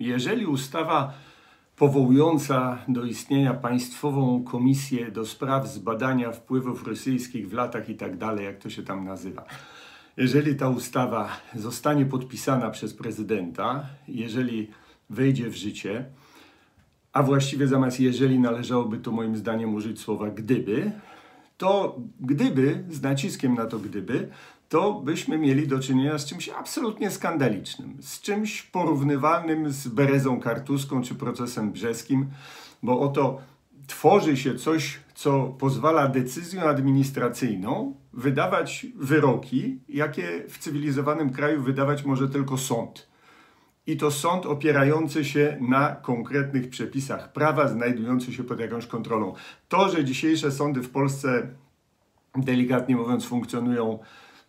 Jeżeli ustawa powołująca do istnienia Państwową Komisję do spraw zbadania wpływów rosyjskich w latach i tak dalej, jak to się tam nazywa, jeżeli ta ustawa zostanie podpisana przez prezydenta, jeżeli wejdzie w życie, a właściwie zamiast jeżeli należałoby to moim zdaniem użyć słowa gdyby, to gdyby, z naciskiem na to gdyby, to byśmy mieli do czynienia z czymś absolutnie skandalicznym, z czymś porównywalnym z Berezą Kartuską czy procesem brzeskim, bo oto tworzy się coś, co pozwala decyzją administracyjną wydawać wyroki, jakie w cywilizowanym kraju wydawać może tylko sąd. I to sąd opierający się na konkretnych przepisach prawa, znajdujący się pod jakąś kontrolą. To, że dzisiejsze sądy w Polsce, delikatnie mówiąc, funkcjonują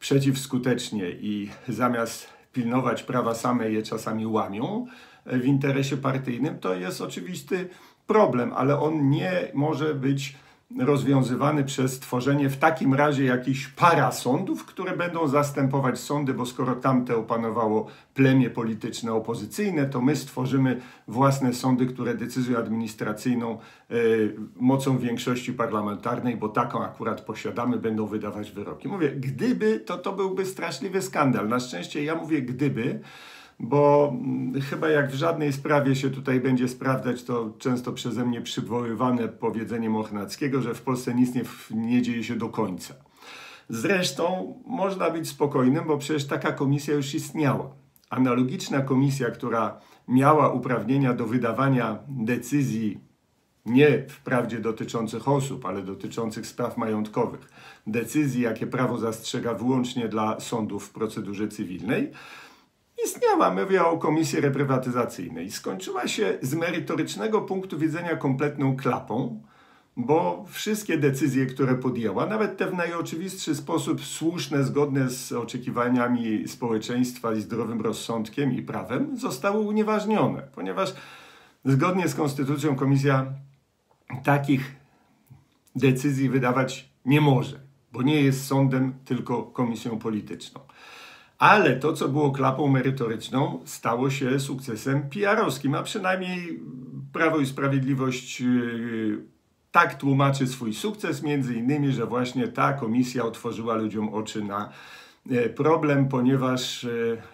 przeciwskutecznie i zamiast pilnować prawa same je czasami łamią w interesie partyjnym, to jest oczywisty problem, ale on nie może być rozwiązywany przez tworzenie w takim razie jakichś parasądów, które będą zastępować sądy, bo skoro tamte opanowało plemię polityczne opozycyjne, to my stworzymy własne sądy, które decyzją administracyjną y, mocą większości parlamentarnej, bo taką akurat posiadamy, będą wydawać wyroki. Mówię, gdyby, to to byłby straszliwy skandal. Na szczęście ja mówię gdyby, bo mm, chyba jak w żadnej sprawie się tutaj będzie sprawdzać to często przeze mnie przywoływane powiedzenie Mochnackiego, że w Polsce nic nie, nie dzieje się do końca. Zresztą można być spokojnym, bo przecież taka komisja już istniała. Analogiczna komisja, która miała uprawnienia do wydawania decyzji nie wprawdzie dotyczących osób, ale dotyczących spraw majątkowych, decyzji, jakie prawo zastrzega wyłącznie dla sądów w procedurze cywilnej, istniała, mówię o komisji reprywatyzacyjnej. Skończyła się z merytorycznego punktu widzenia kompletną klapą, bo wszystkie decyzje, które podjęła, nawet te w najoczywistszy sposób słuszne, zgodne z oczekiwaniami społeczeństwa i zdrowym rozsądkiem i prawem, zostały unieważnione, ponieważ zgodnie z konstytucją komisja takich decyzji wydawać nie może, bo nie jest sądem, tylko komisją polityczną. Ale to, co było klapą merytoryczną, stało się sukcesem PR-owskim, a przynajmniej Prawo i Sprawiedliwość yy, tak tłumaczy swój sukces, między innymi, że właśnie ta komisja otworzyła ludziom oczy na yy, problem, ponieważ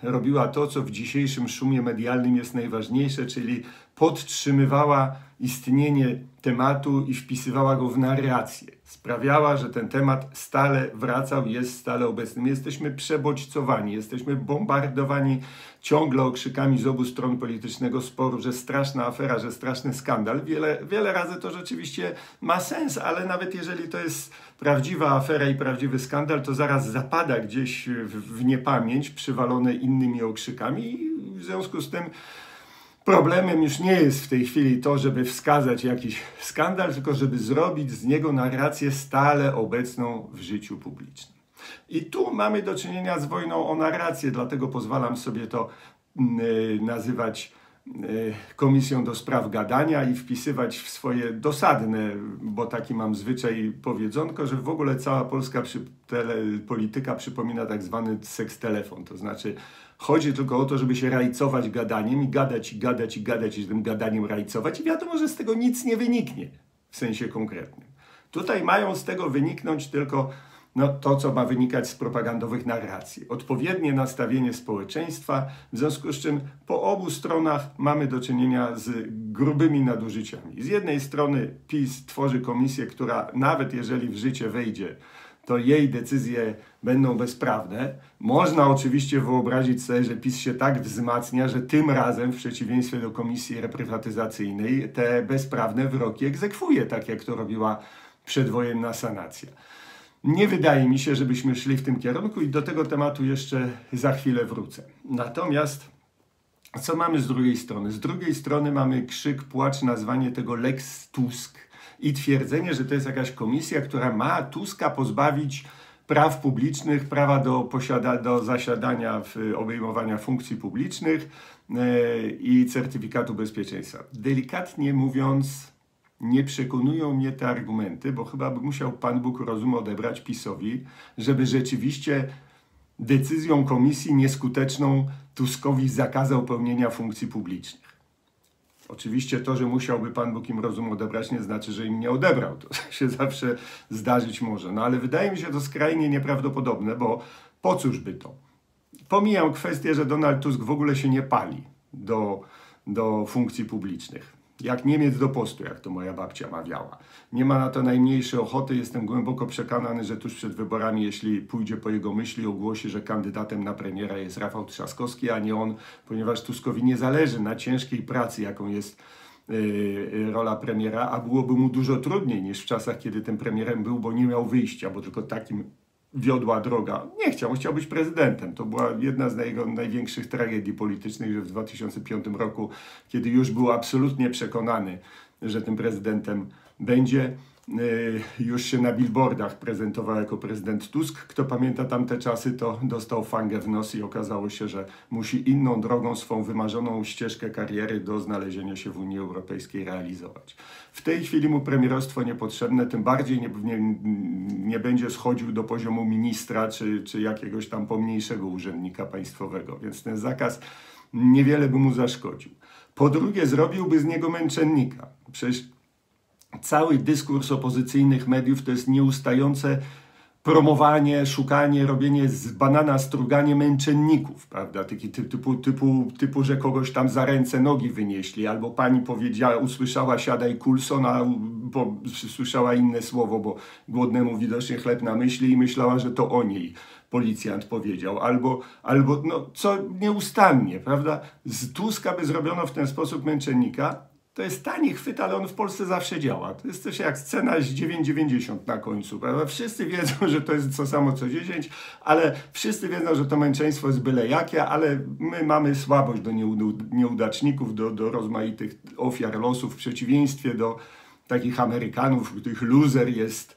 robiła to, co w dzisiejszym szumie medialnym jest najważniejsze, czyli podtrzymywała istnienie tematu i wpisywała go w narrację. Sprawiała, że ten temat stale wracał, jest stale obecny. Jesteśmy przebodźcowani, jesteśmy bombardowani ciągle okrzykami z obu stron politycznego sporu, że straszna afera, że straszny skandal. Wiele, wiele razy to rzeczywiście ma sens, ale nawet jeżeli to jest prawdziwa afera i prawdziwy skandal, to zaraz zapada gdzieś w, w niepamięć, przywalone innymi okrzykami i w związku z tym Problemem już nie jest w tej chwili to, żeby wskazać jakiś skandal, tylko żeby zrobić z niego narrację stale obecną w życiu publicznym. I tu mamy do czynienia z wojną o narrację, dlatego pozwalam sobie to yy, nazywać yy, komisją do spraw gadania i wpisywać w swoje dosadne, bo taki mam zwyczaj powiedzonko, że w ogóle cała polska przy, tele, polityka przypomina tak zwany seks telefon, to znaczy Chodzi tylko o to, żeby się rajcować gadaniem i gadać, i gadać, i gadać, i tym gadaniem rajcować. I wiadomo, że z tego nic nie wyniknie w sensie konkretnym. Tutaj mają z tego wyniknąć tylko no, to, co ma wynikać z propagandowych narracji. Odpowiednie nastawienie społeczeństwa, w związku z czym po obu stronach mamy do czynienia z grubymi nadużyciami. Z jednej strony PiS tworzy komisję, która nawet jeżeli w życie wejdzie, to jej decyzje będą bezprawne. Można oczywiście wyobrazić sobie, że PiS się tak wzmacnia, że tym razem, w przeciwieństwie do komisji reprywatyzacyjnej, te bezprawne wyroki egzekwuje, tak jak to robiła przedwojenna sanacja. Nie wydaje mi się, żebyśmy szli w tym kierunku i do tego tematu jeszcze za chwilę wrócę. Natomiast co mamy z drugiej strony? Z drugiej strony mamy krzyk, płacz, nazwanie tego Lex Tusk i twierdzenie, że to jest jakaś komisja, która ma Tuska pozbawić praw publicznych, prawa do, posiada, do zasiadania, w, obejmowania funkcji publicznych e, i certyfikatu bezpieczeństwa. Delikatnie mówiąc, nie przekonują mnie te argumenty, bo chyba by musiał Pan Bóg rozum odebrać PiSowi, żeby rzeczywiście decyzją komisji nieskuteczną Tuskowi zakazał pełnienia funkcji publicznych. Oczywiście to, że musiałby Pan Bóg im rozum odebrać, nie znaczy, że im nie odebrał. To się zawsze zdarzyć może. No ale wydaje mi się to skrajnie nieprawdopodobne, bo po cóż by to? Pomijam kwestię, że Donald Tusk w ogóle się nie pali do, do funkcji publicznych. Jak Niemiec do postu, jak to moja babcia mawiała. Nie ma na to najmniejszej ochoty. Jestem głęboko przekonany, że tuż przed wyborami, jeśli pójdzie po jego myśli, ogłosi, że kandydatem na premiera jest Rafał Trzaskowski, a nie on, ponieważ Tuskowi nie zależy na ciężkiej pracy, jaką jest yy, rola premiera, a byłoby mu dużo trudniej niż w czasach, kiedy tym premierem był, bo nie miał wyjścia, bo tylko takim wiodła droga. Nie chciał, chciał być prezydentem. To była jedna z jego największych tragedii politycznych, że w 2005 roku, kiedy już był absolutnie przekonany, że tym prezydentem będzie, już się na billboardach prezentował jako prezydent Tusk. Kto pamięta tamte czasy, to dostał fangę w nos i okazało się, że musi inną drogą swą wymarzoną ścieżkę kariery do znalezienia się w Unii Europejskiej realizować. W tej chwili mu premierostwo niepotrzebne, tym bardziej nie, nie, nie będzie schodził do poziomu ministra czy, czy jakiegoś tam pomniejszego urzędnika państwowego, więc ten zakaz niewiele by mu zaszkodził. Po drugie, zrobiłby z niego męczennika. Przecież cały dyskurs opozycyjnych mediów to jest nieustające promowanie, szukanie, robienie z banana struganie męczenników, prawda? Taki typu, typu, typu, że kogoś tam za ręce nogi wynieśli, albo pani powiedziała, usłyszała siadaj Coulson, a bo słyszała inne słowo, bo głodnemu widocznie chleb na myśli i myślała, że to o niej policjant powiedział, albo, albo no, co nieustannie, prawda? Z Tuska by zrobiono w ten sposób męczennika, to jest tani chwyt, ale on w Polsce zawsze działa. To jest coś jak scena z 9,90 na końcu. Prawda? Wszyscy wiedzą, że to jest to samo co 10, ale wszyscy wiedzą, że to męczeństwo jest byle jakie, ale my mamy słabość do nieudaczników, do, do rozmaitych ofiar losów, w przeciwieństwie do takich Amerykanów, których loser jest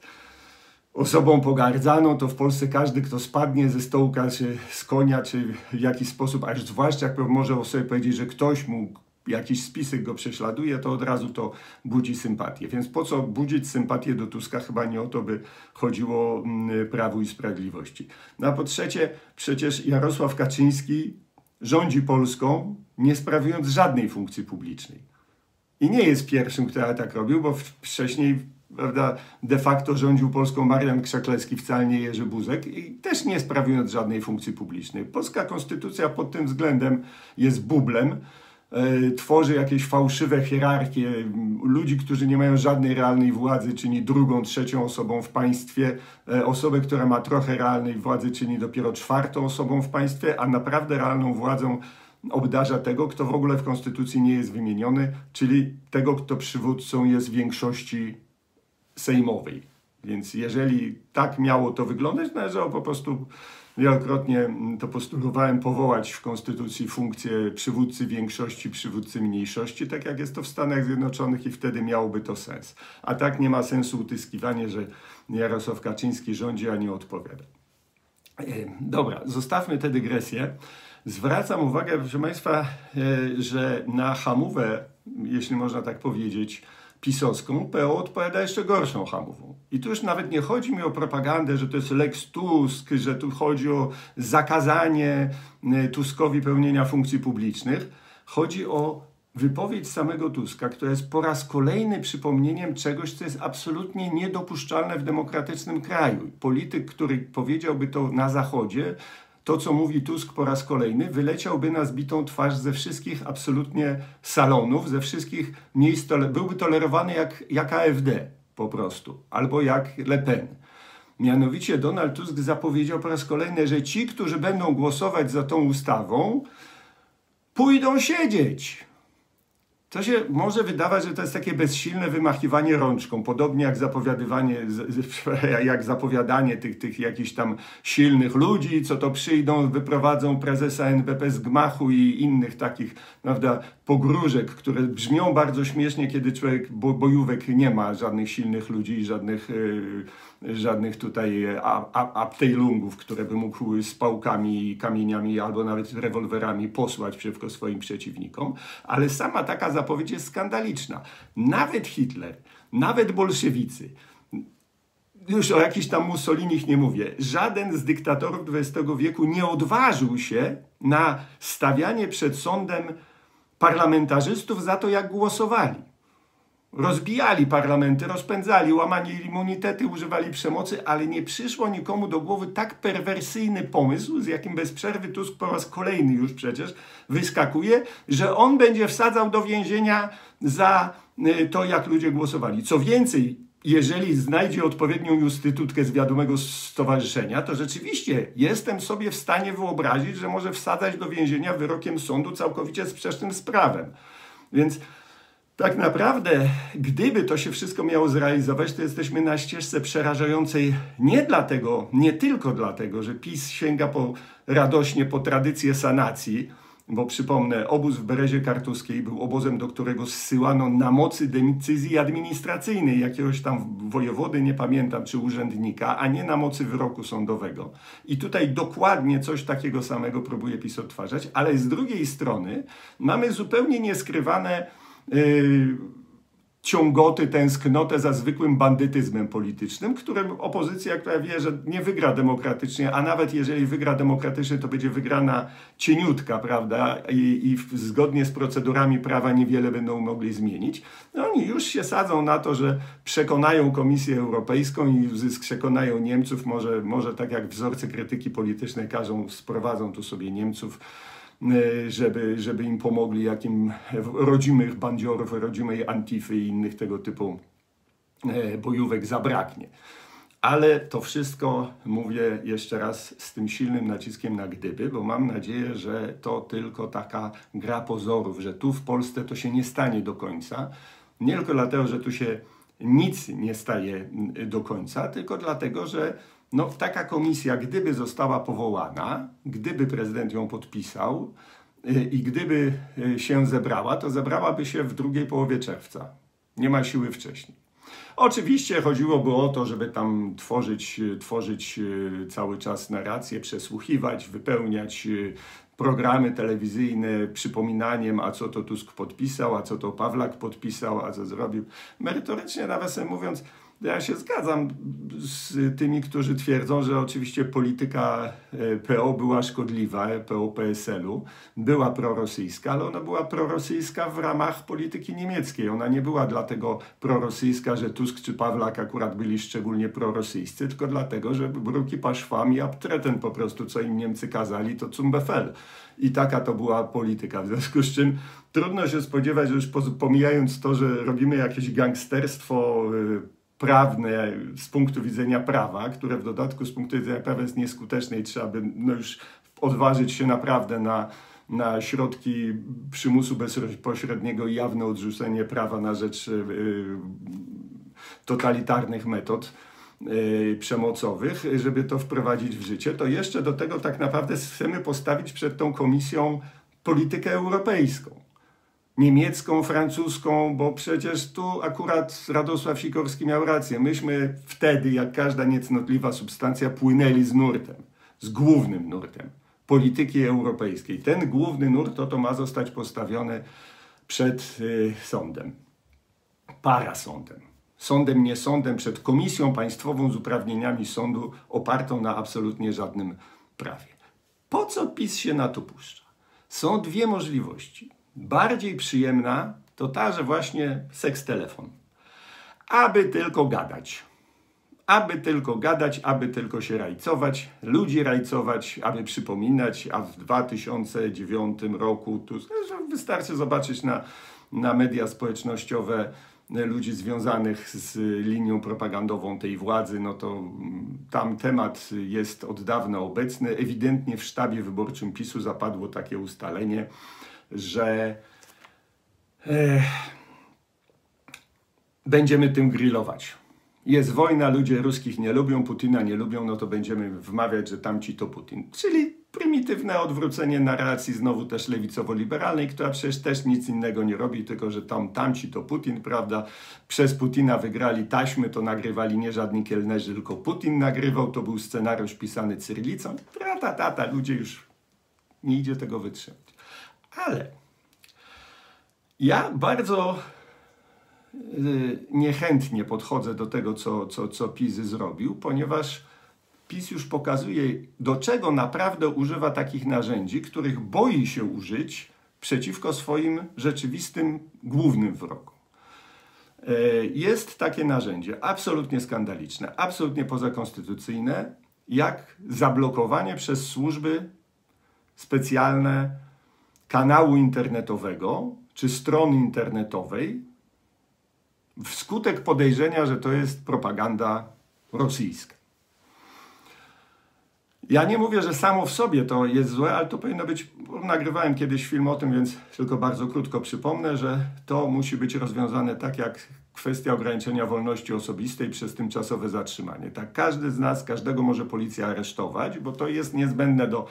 osobą pogardzaną, to w Polsce każdy, kto spadnie ze stołka, czy z konia, czy w jakiś sposób, aż zwłaszcza może sobie powiedzieć, że ktoś mu jakiś spisek go prześladuje, to od razu to budzi sympatię. Więc po co budzić sympatię do Tuska? Chyba nie o to by chodziło mm, Prawu i Sprawiedliwości. No a po trzecie, przecież Jarosław Kaczyński rządzi Polską, nie sprawując żadnej funkcji publicznej. I nie jest pierwszym, który tak robił, bo wcześniej prawda, de facto rządził Polską Marian Krzaklecki, wcale nie Jerzy Buzek i też nie sprawując żadnej funkcji publicznej. Polska konstytucja pod tym względem jest bublem, tworzy jakieś fałszywe hierarchie ludzi, którzy nie mają żadnej realnej władzy, czyni drugą, trzecią osobą w państwie. E, osobę, która ma trochę realnej władzy, czyni dopiero czwartą osobą w państwie, a naprawdę realną władzą obdarza tego, kto w ogóle w konstytucji nie jest wymieniony, czyli tego, kto przywódcą jest większości sejmowej. Więc jeżeli tak miało to wyglądać, należało po prostu Wielokrotnie mm, to postulowałem powołać w Konstytucji funkcję przywódcy większości, przywódcy mniejszości, tak jak jest to w Stanach Zjednoczonych i wtedy miałoby to sens. A tak nie ma sensu utyskiwanie, że Jarosław Kaczyński rządzi, a nie odpowiada. E, dobra, zostawmy tę dygresję. Zwracam uwagę, proszę Państwa, e, że na hamówę, jeśli można tak powiedzieć, pisowską, PO odpowiada jeszcze gorszą hamową. I tu już nawet nie chodzi mi o propagandę, że to jest Lex Tusk, że tu chodzi o zakazanie e, Tuskowi pełnienia funkcji publicznych. Chodzi o wypowiedź samego Tuska, która jest po raz kolejny przypomnieniem czegoś, co jest absolutnie niedopuszczalne w demokratycznym kraju. Polityk, który powiedziałby to na Zachodzie, to, co mówi Tusk po raz kolejny, wyleciałby na zbitą twarz ze wszystkich absolutnie salonów, ze wszystkich miejsc, byłby tolerowany jak, jak AfD po prostu, albo jak Le Pen. Mianowicie Donald Tusk zapowiedział po raz kolejny, że ci, którzy będą głosować za tą ustawą, pójdą siedzieć. To się może wydawać, że to jest takie bezsilne wymachiwanie rączką, podobnie jak zapowiadywanie, jak zapowiadanie tych, tych jakichś tam silnych ludzi, co to przyjdą, wyprowadzą prezesa NBP z gmachu i innych takich, prawda, pogróżek, które brzmią bardzo śmiesznie, kiedy człowiek, bo bojówek nie ma żadnych silnych ludzi żadnych, yy, żadnych tutaj aptejlungów, które by mógł z pałkami, kamieniami albo nawet rewolwerami posłać przeciwko swoim przeciwnikom, ale sama taka zapowiedź jest skandaliczna. Nawet Hitler, nawet bolszewicy, już o jakichś tam Mussolinich nie mówię, żaden z dyktatorów XX wieku nie odważył się na stawianie przed sądem parlamentarzystów za to, jak głosowali. Rozbijali parlamenty, rozpędzali, łamali immunitety, używali przemocy, ale nie przyszło nikomu do głowy tak perwersyjny pomysł, z jakim bez przerwy Tusk po raz kolejny już przecież wyskakuje, że on będzie wsadzał do więzienia za y, to, jak ludzie głosowali. Co więcej, jeżeli znajdzie odpowiednią justytutkę z wiadomego stowarzyszenia, to rzeczywiście jestem sobie w stanie wyobrazić, że może wsadzać do więzienia wyrokiem sądu całkowicie sprzecznym z prawem. Więc tak naprawdę, gdyby to się wszystko miało zrealizować, to jesteśmy na ścieżce przerażającej nie dlatego, nie tylko dlatego, że PiS sięga po, radośnie po tradycję sanacji, bo przypomnę, obóz w Berezie Kartuskiej był obozem, do którego zsyłano na mocy decyzji administracyjnej jakiegoś tam wojewody, nie pamiętam, czy urzędnika, a nie na mocy wyroku sądowego. I tutaj dokładnie coś takiego samego próbuje PiS odtwarzać, ale z drugiej strony mamy zupełnie nieskrywane ciągoty, tęsknotę za zwykłym bandytyzmem politycznym, którym opozycja, która wie, że nie wygra demokratycznie, a nawet jeżeli wygra demokratycznie, to będzie wygrana cieniutka, prawda? I, i zgodnie z procedurami prawa niewiele będą mogli zmienić. No oni już się sadzą na to, że przekonają Komisję Europejską i w zysk przekonają Niemców, może, może tak jak wzorcy krytyki politycznej każą, sprowadzą tu sobie Niemców żeby, żeby im pomogli, jakim rodzimych bandziorów, rodzimej Antify i innych tego typu e, bojówek zabraknie. Ale to wszystko mówię jeszcze raz z tym silnym naciskiem na gdyby, bo mam nadzieję, że to tylko taka gra pozorów, że tu w Polsce to się nie stanie do końca. Nie tylko dlatego, że tu się nic nie staje do końca, tylko dlatego, że no, taka komisja, gdyby została powołana, gdyby prezydent ją podpisał y, i gdyby y, się zebrała, to zebrałaby się w drugiej połowie czerwca. Nie ma siły wcześniej. Oczywiście chodziłoby o to, żeby tam tworzyć, y, tworzyć cały czas narrację, przesłuchiwać, wypełniać programy telewizyjne przypominaniem, a co to Tusk podpisał, a co to Pawlak podpisał, a co zrobił. Merytorycznie, nawiasem mówiąc, ja się zgadzam z tymi, którzy twierdzą, że oczywiście polityka e, PO była szkodliwa, PO PSL-u, była prorosyjska, ale ona była prorosyjska w ramach polityki niemieckiej. Ona nie była dlatego prorosyjska, że Tusk czy Pawlak akurat byli szczególnie prorosyjscy, tylko dlatego, że Bruki Paszwam i Abtreten po prostu, co im Niemcy kazali, to zum Befehl. I taka to była polityka. W związku z czym trudno się spodziewać, że już pomijając to, że robimy jakieś gangsterstwo e, prawne z punktu widzenia prawa, które w dodatku z punktu widzenia prawa jest nieskuteczne i trzeba by no już odważyć się naprawdę na, na środki przymusu bezpośredniego i jawne odrzucenie prawa na rzecz yy, totalitarnych metod yy, przemocowych, żeby to wprowadzić w życie, to jeszcze do tego tak naprawdę chcemy postawić przed tą komisją politykę europejską niemiecką, francuską, bo przecież tu akurat Radosław Sikorski miał rację. Myśmy wtedy, jak każda niecnotliwa substancja, płynęli z nurtem, z głównym nurtem polityki europejskiej. Ten główny nurt to, ma zostać postawiony przed y, sądem, parasądem. Sądem, nie sądem, przed komisją państwową z uprawnieniami sądu opartą na absolutnie żadnym prawie. Po co PiS się na to puszcza? Są dwie możliwości bardziej przyjemna to ta, że właśnie seks telefon. Aby tylko gadać. Aby tylko gadać, aby tylko się rajcować, ludzi rajcować, aby przypominać, a w 2009 roku, tu wystarczy zobaczyć na, na media społecznościowe ludzi związanych z linią propagandową tej władzy, no to mm, tam temat jest od dawna obecny. Ewidentnie w sztabie wyborczym PiSu zapadło takie ustalenie, że e, będziemy tym grillować. Jest wojna, ludzie ruskich nie lubią, Putina nie lubią, no to będziemy wmawiać, że tamci to Putin. Czyli prymitywne odwrócenie narracji znowu też lewicowo-liberalnej, która przecież też nic innego nie robi, tylko że tam tamci to Putin, prawda? Przez Putina wygrali taśmy, to nagrywali nie żadni kielnerzy, tylko Putin nagrywał, to był scenariusz pisany cyrylicą. Tata, tata, ludzie już nie idzie tego wytrzymać. Ale ja bardzo y, niechętnie podchodzę do tego, co, co, co PiS zrobił, ponieważ PiS już pokazuje, do czego naprawdę używa takich narzędzi, których boi się użyć przeciwko swoim rzeczywistym głównym wrogom. E, jest takie narzędzie absolutnie skandaliczne, absolutnie pozakonstytucyjne, jak zablokowanie przez służby specjalne kanału internetowego czy strony internetowej wskutek podejrzenia, że to jest propaganda rosyjska. Ja nie mówię, że samo w sobie to jest złe, ale to powinno być. Nagrywałem kiedyś film o tym, więc tylko bardzo krótko przypomnę, że to musi być rozwiązane tak jak kwestia ograniczenia wolności osobistej przez tymczasowe zatrzymanie. Tak, każdy z nas, każdego może policja aresztować, bo to jest niezbędne do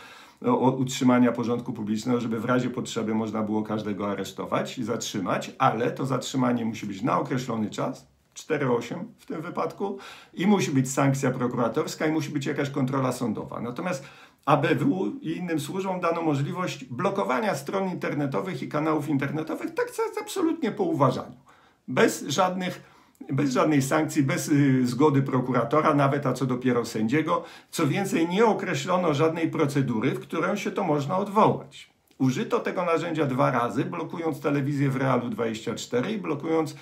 utrzymania porządku publicznego, żeby w razie potrzeby można było każdego aresztować i zatrzymać, ale to zatrzymanie musi być na określony czas, 4-8 w tym wypadku, i musi być sankcja prokuratorska i musi być jakaś kontrola sądowa. Natomiast ABW i innym służbom dano możliwość blokowania stron internetowych i kanałów internetowych tak absolutnie po uważaniu. Bez żadnych bez żadnej sankcji, bez y, zgody prokuratora, nawet a co dopiero sędziego. Co więcej, nie określono żadnej procedury, w którą się to można odwołać. Użyto tego narzędzia dwa razy, blokując telewizję w Realu 24 i blokując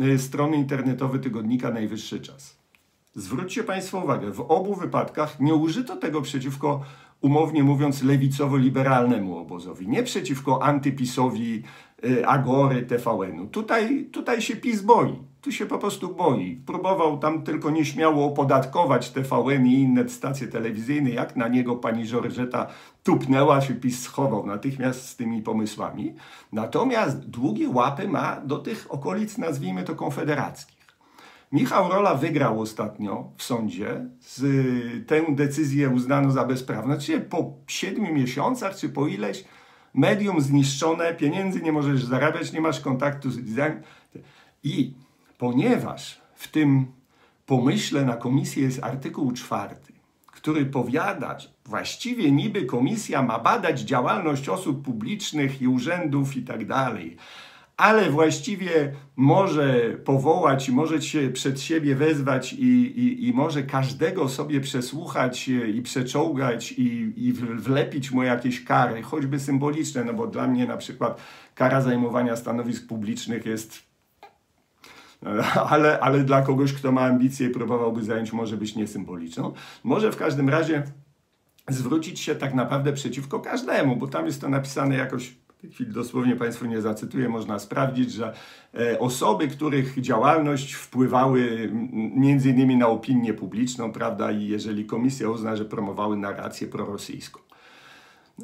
y, strony internetowe tygodnika Najwyższy Czas. Zwróćcie Państwo uwagę, w obu wypadkach nie użyto tego przeciwko, umownie mówiąc, lewicowo-liberalnemu obozowi, nie przeciwko antypisowi y, Agory, TVN-u. Tutaj, tutaj się PiS boi. Tu się po prostu boi. Próbował tam tylko nieśmiało opodatkować TVN i inne stacje telewizyjne, jak na niego pani Żorżeta tupnęła się, PiS schował natychmiast z tymi pomysłami. Natomiast długie łapy ma do tych okolic, nazwijmy to konfederackich. Michał Rola wygrał ostatnio w sądzie. Z, tę decyzję uznano za bezprawną. Czy po siedmiu miesiącach, czy po ileś, medium zniszczone, pieniędzy nie możesz zarabiać, nie masz kontaktu z. I ponieważ w tym pomyśle na komisję jest artykuł czwarty, który powiada, właściwie niby komisja ma badać działalność osób publicznych i urzędów i tak dalej, ale właściwie może powołać może się przed siebie wezwać i, i, i może każdego sobie przesłuchać i przeczołgać i, i wlepić mu jakieś kary, choćby symboliczne, no bo dla mnie na przykład kara zajmowania stanowisk publicznych jest ale, ale dla kogoś, kto ma ambicje i próbowałby zająć, może być niesymboliczną. Może w każdym razie zwrócić się tak naprawdę przeciwko każdemu, bo tam jest to napisane jakoś w tej chwili dosłownie Państwu nie zacytuję, można sprawdzić, że e, osoby, których działalność wpływały między innymi na opinię publiczną, prawda, i jeżeli komisja uzna, że promowały narrację prorosyjską.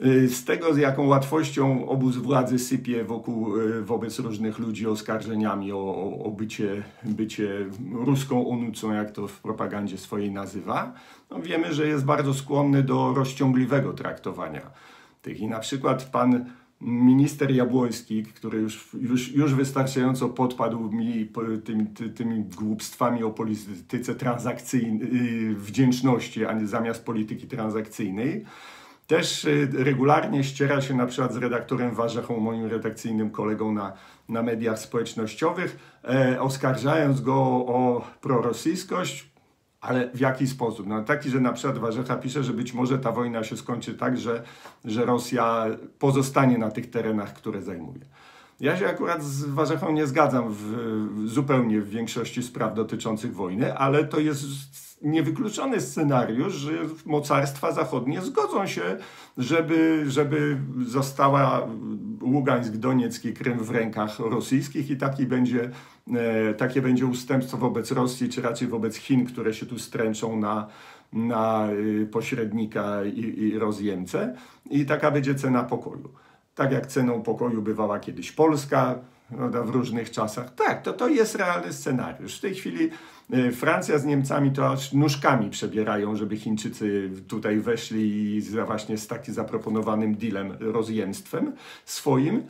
Y, z tego, z jaką łatwością obóz władzy sypie wokół, y, wobec różnych ludzi oskarżeniami o, o bycie, bycie ruską onucą, jak to w propagandzie swojej nazywa, no wiemy, że jest bardzo skłonny do rozciągliwego traktowania tych. I na przykład pan minister Jabłoński, który już, już, już wystarczająco podpadł mi tymi, tymi głupstwami o polityce transakcyjnej, y, wdzięczności, a nie zamiast polityki transakcyjnej, też y, regularnie ściera się na przykład z redaktorem Warzechą, moim redakcyjnym kolegą na, na mediach społecznościowych, e, oskarżając go o prorosyjskość, ale w jaki sposób? No taki, że na przykład Warzecha pisze, że być może ta wojna się skończy tak, że, że Rosja pozostanie na tych terenach, które zajmuje. Ja się akurat z Warzechą nie zgadzam w, zupełnie w większości spraw dotyczących wojny, ale to jest niewykluczony scenariusz, że mocarstwa zachodnie zgodzą się, żeby, żeby została Ługańsk, Donieck i Krym w rękach rosyjskich i taki będzie, e, takie będzie ustępstwo wobec Rosji, czy raczej wobec Chin, które się tu stręczą na, na y, pośrednika i, i. I taka będzie cena pokoju. Tak jak ceną pokoju bywała kiedyś Polska, prawda, w różnych czasach. Tak, to, to jest realny scenariusz. W tej chwili e, Francja z Niemcami to aż nóżkami przebierają, żeby Chińczycy tutaj weszli za właśnie z takim zaproponowanym dealem, rozjemstwem swoim,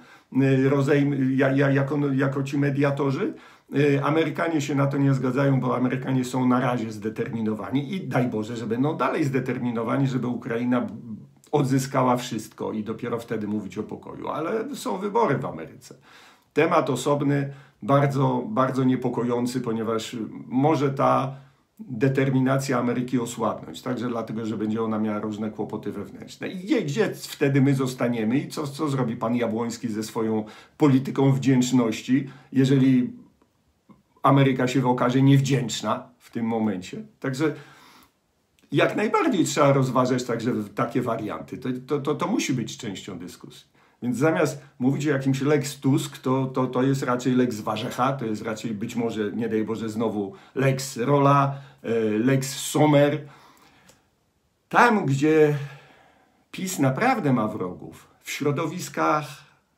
e, rozejm, ja, ja, jako, jako ci mediatorzy. E, Amerykanie się na to nie zgadzają, bo Amerykanie są na razie zdeterminowani i daj Boże, że będą dalej zdeterminowani, żeby Ukraina odzyskała wszystko i dopiero wtedy mówić o pokoju. Ale są wybory w Ameryce. Temat osobny, bardzo, bardzo niepokojący, ponieważ może ta determinacja Ameryki osłabnąć, także dlatego, że będzie ona miała różne kłopoty wewnętrzne. I gdzie, gdzie wtedy my zostaniemy i co, co zrobi pan Jabłoński ze swoją polityką wdzięczności, jeżeli Ameryka się okaże niewdzięczna w tym momencie. Także jak najbardziej trzeba rozważać także takie warianty. To, to, to, to musi być częścią dyskusji. Więc zamiast mówić o jakimś Lex Tusk, to, to, to jest raczej Lex Warzecha, to jest raczej być może, nie daj Boże, znowu Lex Rola, e, Lex Sommer. Tam, gdzie PiS naprawdę ma wrogów, w środowiskach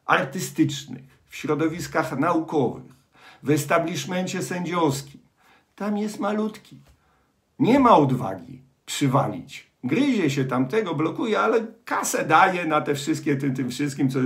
artystycznych, w środowiskach naukowych, w establishmencie sędziowskim, tam jest malutki. Nie ma odwagi przywalić gryzie się tamtego, blokuje, ale kasę daje na te wszystkie, tym, tym wszystkim, co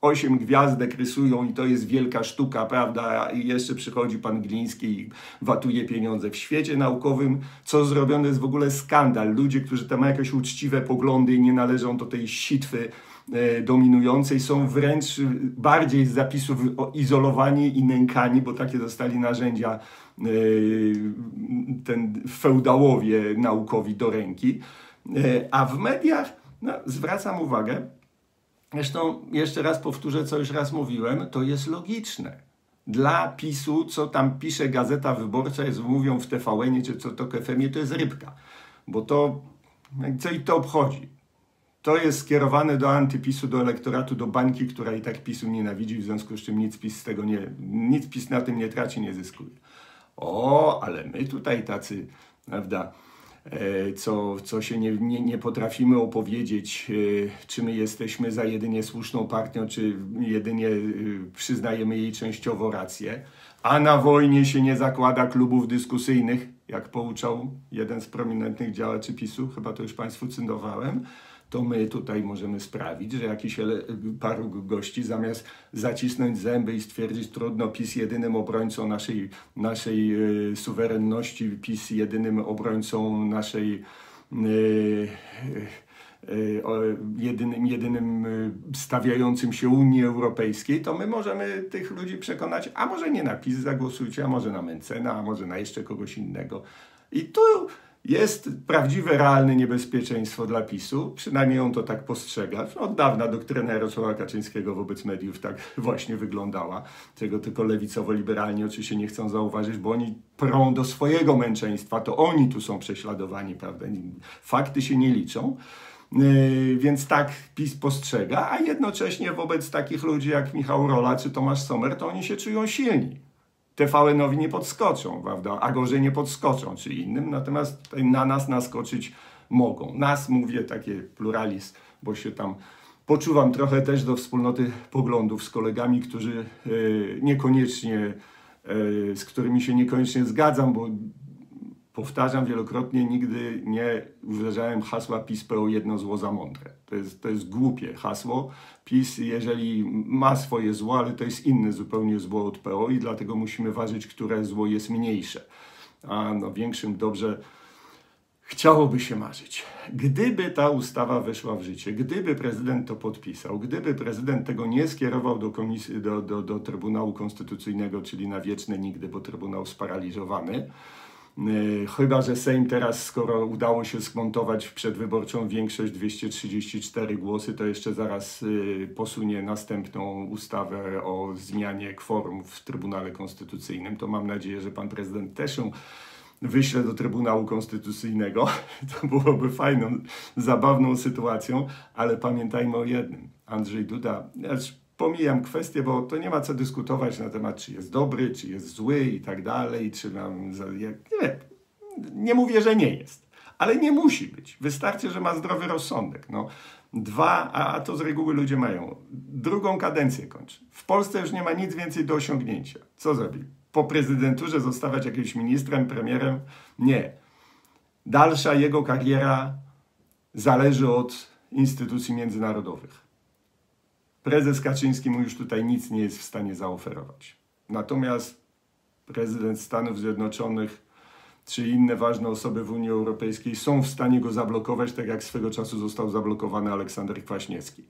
osiem gwiazdek rysują i to jest wielka sztuka, prawda? I jeszcze przychodzi pan Gliński i watuje pieniądze. W świecie naukowym, co zrobione jest w ogóle skandal. Ludzie, którzy tam mają jakieś uczciwe poglądy i nie należą do tej sitwy e, dominującej, są wręcz bardziej z zapisów izolowani i nękani, bo takie dostali narzędzia ten feudałowie naukowi do ręki. E, a w mediach no, zwracam uwagę, zresztą jeszcze raz powtórzę, co już raz mówiłem, to jest logiczne. Dla PiSu, co tam pisze Gazeta Wyborcza, jest, mówią w tvn czy co to KFM, to jest rybka. Bo to, co i to obchodzi. To jest skierowane do antypisu, do elektoratu, do bańki, która i tak PiSu nienawidzi, w związku z czym nic PiS z tego nie, nic PiS na tym nie traci, nie zyskuje. O, ale my tutaj tacy, prawda, e, co, co się nie, nie, nie potrafimy opowiedzieć, e, czy my jesteśmy za jedynie słuszną partią, czy jedynie e, przyznajemy jej częściowo rację. A na wojnie się nie zakłada klubów dyskusyjnych, jak pouczał jeden z prominentnych działaczy PiSu, chyba to już Państwu cyndowałem to my tutaj możemy sprawić, że jakiś paru gości zamiast zacisnąć zęby i stwierdzić trudno, PiS jedynym obrońcą naszej, naszej e, suwerenności, PiS jedynym obrońcą naszej e, e, jedynym, jedynym stawiającym się Unii Europejskiej, to my możemy tych ludzi przekonać, a może nie na PiS zagłosujcie, a może na Mencena, a może na jeszcze kogoś innego. I tu jest prawdziwe, realne niebezpieczeństwo dla PiSu, przynajmniej on to tak postrzega. Od dawna doktryna Jarosława Kaczyńskiego wobec mediów tak właśnie wyglądała, czego tylko lewicowo-liberalni oczywiście nie chcą zauważyć, bo oni prą do swojego męczeństwa, to oni tu są prześladowani, prawda? Fakty się nie liczą. Yy, więc tak PiS postrzega, a jednocześnie wobec takich ludzi jak Michał Rola czy Tomasz Sommer, to oni się czują silni. TVN-owi nie podskoczą, prawda? A gorzej nie podskoczą, czy innym, natomiast na nas naskoczyć mogą. Nas, mówię, takie pluralizm, bo się tam poczuwam trochę też do wspólnoty poglądów z kolegami, którzy y, niekoniecznie, y, z którymi się niekoniecznie zgadzam, bo powtarzam wielokrotnie, nigdy nie uważałem hasła PiS PO jedno zło za mądre. To jest, to jest głupie hasło. PiS, jeżeli ma swoje zło, ale to jest inne zupełnie zło od PO i dlatego musimy ważyć, które zło jest mniejsze. A no większym dobrze chciałoby się marzyć. Gdyby ta ustawa weszła w życie, gdyby prezydent to podpisał, gdyby prezydent tego nie skierował do, komisji, do, do, do Trybunału Konstytucyjnego, czyli na wieczne nigdy, bo Trybunał sparaliżowany, chyba, że Sejm teraz, skoro udało się skontować w przedwyborczą większość 234 głosy, to jeszcze zaraz e, posunie następną ustawę o zmianie kworum w Trybunale Konstytucyjnym. To mam nadzieję, że pan prezydent też ją wyśle do Trybunału Konstytucyjnego. To byłoby fajną, zabawną sytuacją, ale pamiętajmy o jednym. Andrzej Duda, pomijam kwestię, bo to nie ma co dyskutować na temat, czy jest dobry, czy jest zły i tak dalej, czy nam. Nie, nie mówię, że nie jest, ale nie musi być. Wystarczy, że ma zdrowy rozsądek. No, dwa, a to z reguły ludzie mają. Drugą kadencję kończy. W Polsce już nie ma nic więcej do osiągnięcia. Co zrobi? Po prezydenturze zostawać jakimś ministrem, premierem? Nie. Dalsza jego kariera zależy od instytucji międzynarodowych. Prezes Kaczyński mu już tutaj nic nie jest w stanie zaoferować. Natomiast prezydent Stanów Zjednoczonych czy inne ważne osoby w Unii Europejskiej są w stanie go zablokować, tak jak swego czasu został zablokowany Aleksander Kwaśniewski.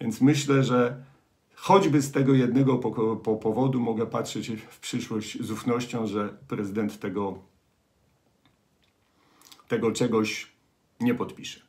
Więc myślę, że choćby z tego jednego po, po powodu mogę patrzeć w przyszłość z ufnością, że prezydent tego tego czegoś nie podpiszę.